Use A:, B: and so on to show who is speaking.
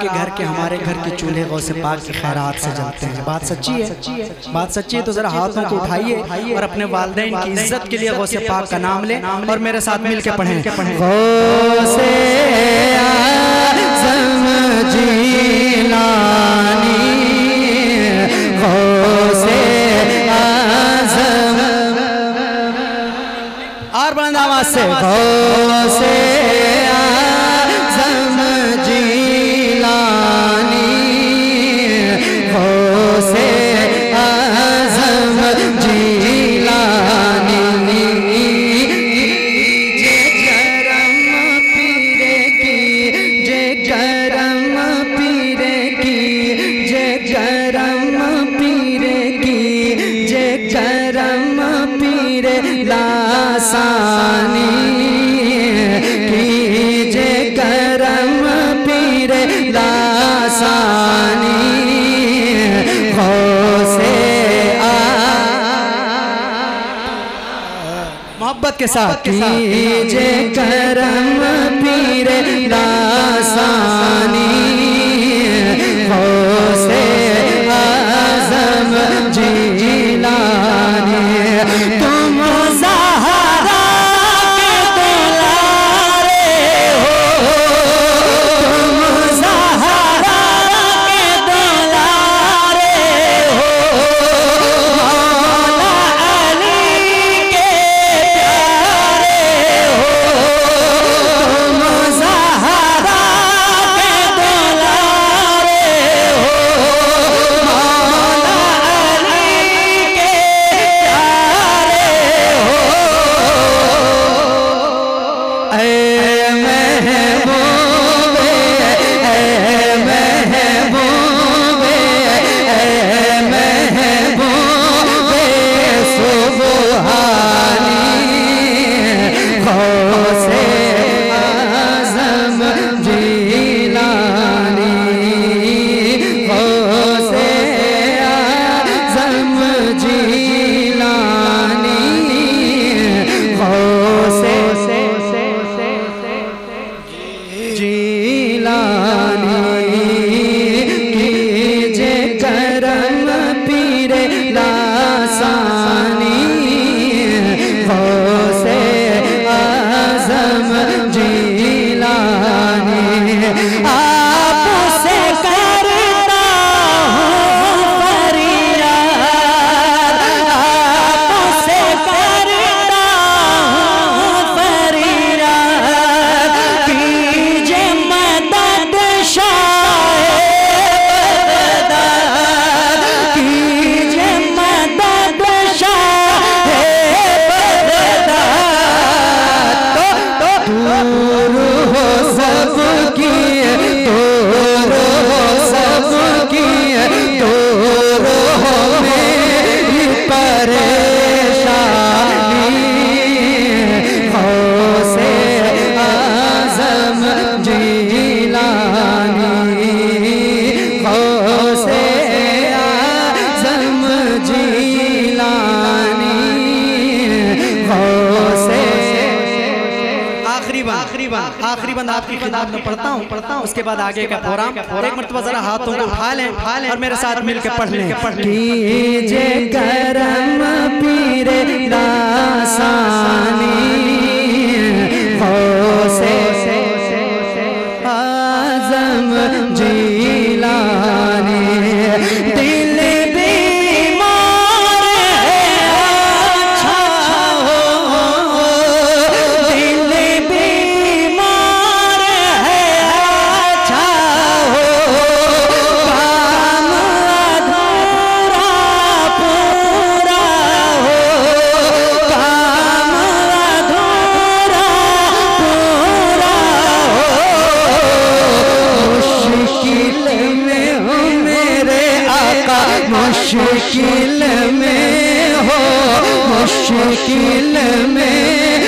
A: आपके घर के हमारे घर के चूल्हे गौ से पाक की खैरात से जलते हैं। बात सच्ची है? बात सच्ची है तो जरा हाथों को उठाइए और अपने वालदेन की इज़्ज़त के लिए गौ से पाक का नाम ले और मेरे साथ मिल के पढ़ें। गौ से जीलानी गौ से आज़म। और बुलंद आवाज़ से। गौ पीरे लासानी कीजे करम पीरे लासानी हो से मोहब्बत के साथ। कीजे करम Rosa. आखिरी बंद आपकी खिदमत में पढ़ता हूँ पढ़ता हूँ। उसके बाद आगे का प्रोग्राम। एक मरतबा जरा हाथों को उठा लें उठा लें। और मेरे साथ मिलकर पढ़ लें। कीजे करम पीरे लासानी şekil mi, hoş şekil mi?